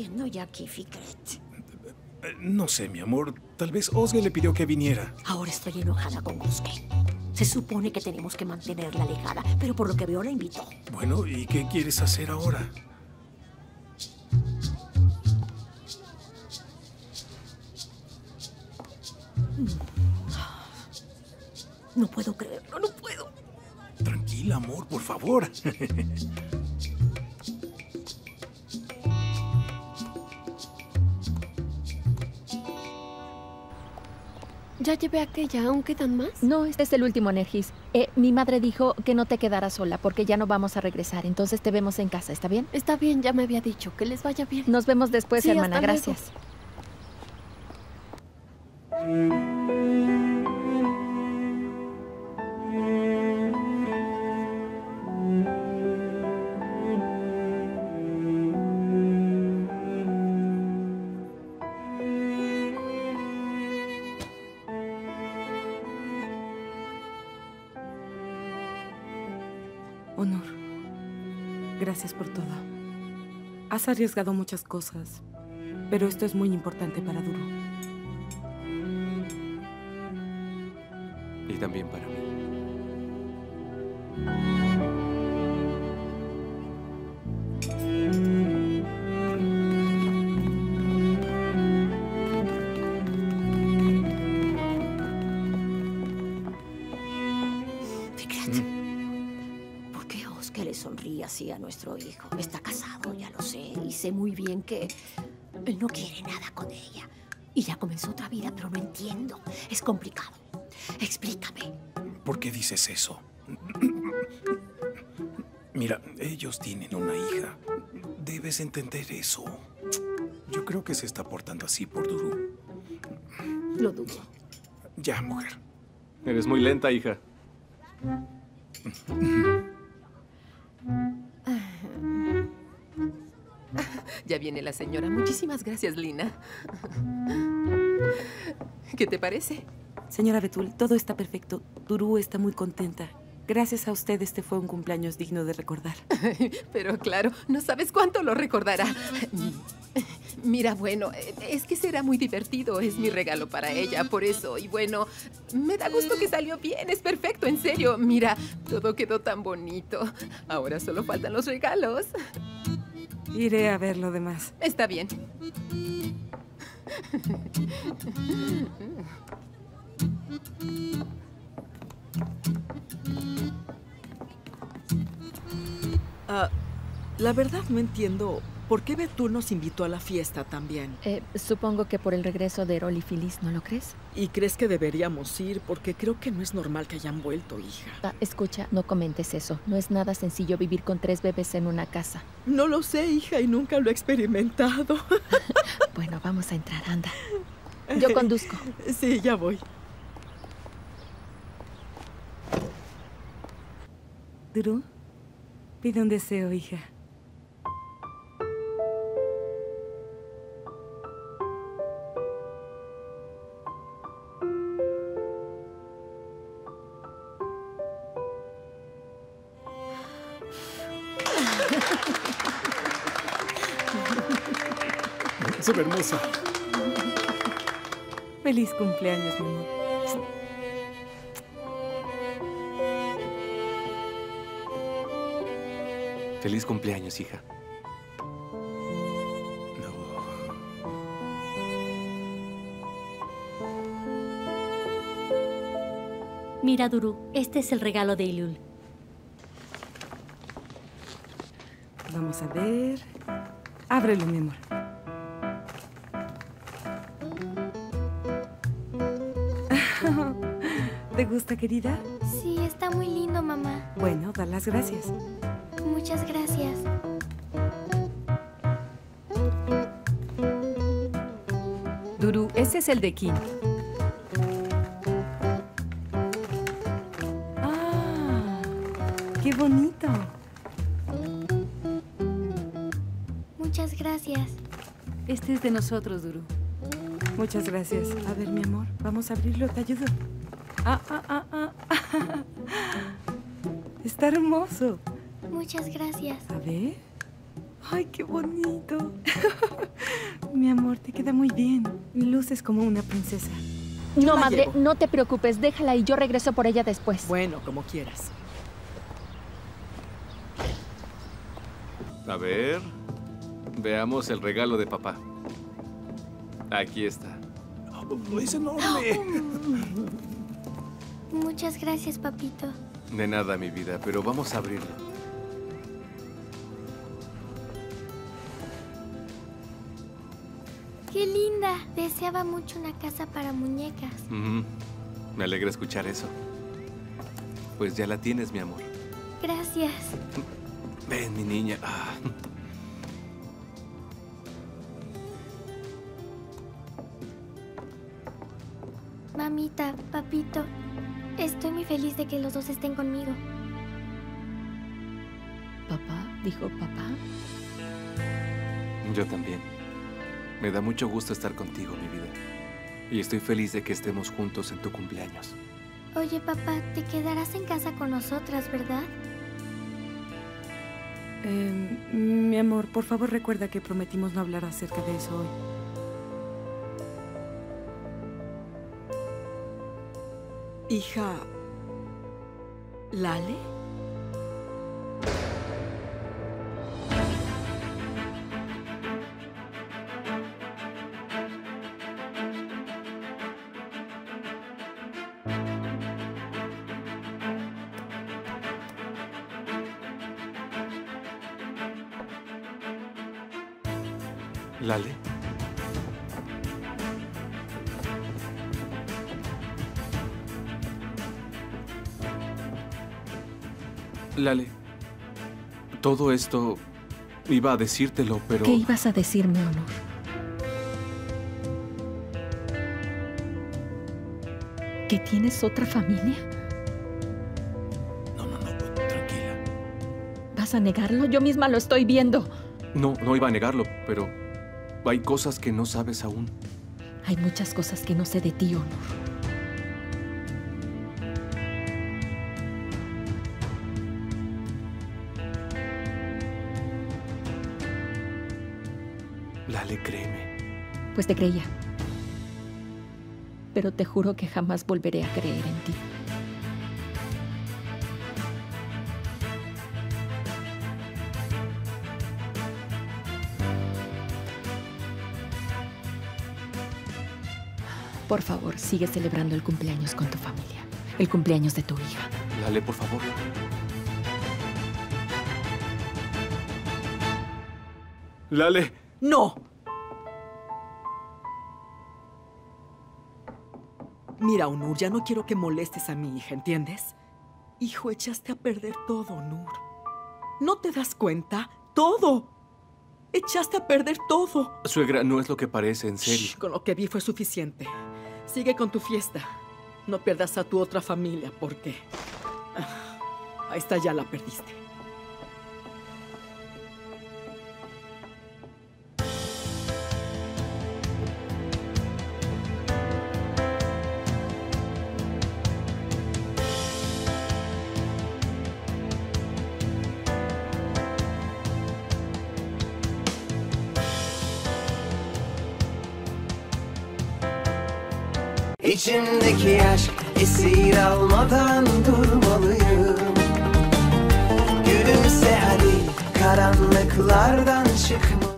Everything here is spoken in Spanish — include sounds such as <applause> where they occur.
haciendo ya aquí, Fikret? Eh, No sé, mi amor. Tal vez Osge le pidió que viniera. Ahora estoy enojada con Oscar. Se supone que tenemos que mantenerla alejada, pero por lo que veo la invitó. Bueno, ¿y qué quieres hacer ahora? No puedo creerlo, no puedo. Tranquila, amor, por favor. <laughs> Ya llevé aquella, ¿aún quedan más? No, este es el último, Nergis. Eh, mi madre dijo que no te quedaras sola porque ya no vamos a regresar. Entonces te vemos en casa, ¿está bien? Está bien, ya me había dicho. Que les vaya bien. Nos vemos después, Sí, hermana. hasta. Gracias. Gracias por todo. Has arriesgado muchas cosas, pero esto es muy importante para Duro. Y también para mí. Así a nuestro hijo? Está casado, ya lo sé, y sé muy bien que él no quiere nada con ella. Y ya comenzó otra vida, pero no entiendo. Es complicado. Explícame. ¿Por qué dices eso? Mira, ellos tienen una hija. Debes entender eso. Yo creo que se está portando así por Duru. Lo dudo. Ya, mujer. Eres muy lenta, hija. Ya viene la señora. Muchísimas gracias, Lina. ¿Qué te parece? Señora Betul, todo está perfecto. Duru está muy contenta. Gracias a usted este fue un cumpleaños digno de recordar. <laughs> Pero claro, no sabes cuánto lo recordará. Mira, bueno, es que será muy divertido. Es mi regalo para ella, por eso. Y bueno, me da gusto que salió bien. Es perfecto, en serio. Mira, todo quedó tan bonito. Ahora solo faltan los regalos. Iré a ver lo demás. Está bien. Ah, la verdad no entiendo por qué Betul nos invitó a la fiesta también. Eh, supongo que por el regreso de Erol y Feliz, ¿no lo crees? ¿Y crees que deberíamos ir? Porque creo que no es normal que hayan vuelto, hija. Ah, escucha, no comentes eso. No es nada sencillo vivir con tres bebés en una casa. No lo sé, hija, y nunca lo he experimentado. <laughs> Bueno, vamos a entrar, anda. Yo <laughs> conduzco. Sí, ya voy. Duru, pide un deseo, hija. Hermosa. Feliz cumpleaños, mi amor. Feliz cumpleaños, hija. Mira, Duru, este es el regalo de Ilul. Vamos a ver. Ábrelo, mi amor. ¿Te gusta, querida? Sí, está muy lindo, mamá. Bueno, da las gracias. Muchas gracias. Duru, ese es el de Kim. ¡Ah! ¡Qué bonito! Muchas gracias. Este es de nosotros, Duru. Muchas gracias. A ver, mi amor, vamos a abrirlo, te ayudo. Ah, ah, ah, ah. <laughs> Está hermoso. Muchas gracias. A ver. Ay, qué bonito. <laughs> Mi amor, te queda muy bien. Luces como una princesa. No, la madre, llevo. no te preocupes, déjala y yo regreso por ella después. Bueno, como quieras. A ver. Veamos el regalo de papá. Aquí está. Es enorme. <laughs> Muchas gracias, papito. De nada, mi vida, pero vamos a abrirlo. ¡Qué linda! Deseaba mucho una casa para muñecas. Me alegra escuchar eso. Pues ya la tienes, mi amor. Gracias. Ven, mi niña. Ah. Mamita, papito, estoy muy feliz de que los dos estén conmigo. Papá, dijo papá. Yo también. Me da mucho gusto estar contigo, mi vida. Y estoy feliz de que estemos juntos en tu cumpleaños. Oye, papá, te quedarás en casa con nosotras, ¿verdad? Eh, mi amor, por favor recuerda que prometimos no hablar acerca de eso hoy. Hija. ¿Lale? Lale. Lale. Todo esto iba a decírtelo, pero... ¿Qué ibas a decirme, Honor? ¿Que tienes otra familia? No, no, no, tranquila. ¿Vas a negarlo? Yo misma lo estoy viendo. No, no iba a negarlo, pero hay cosas que no sabes aún. Hay muchas cosas que no sé de ti, Honor. Pues te creía. Pero te juro que jamás volveré a creer en ti. Por favor, sigue celebrando el cumpleaños con tu familia. El cumpleaños de tu hija. Lale, por favor. Lale. ¡No! Mira, Onur, ya no quiero que molestes a mi hija, ¿entiendes? Hijo, echaste a perder todo, Onur. ¿No te das cuenta? ¡Todo! Echaste a perder todo. Suegra, no es lo que parece, en serio. Shh, con lo que vi fue suficiente. Sigue con tu fiesta. No pierdas a tu otra familia, porque... Ah, a esta ya la perdiste. İçimdeki aşk esir almadan durmalıyım. Gülümse hadi karanlıklardan çıkmalıyım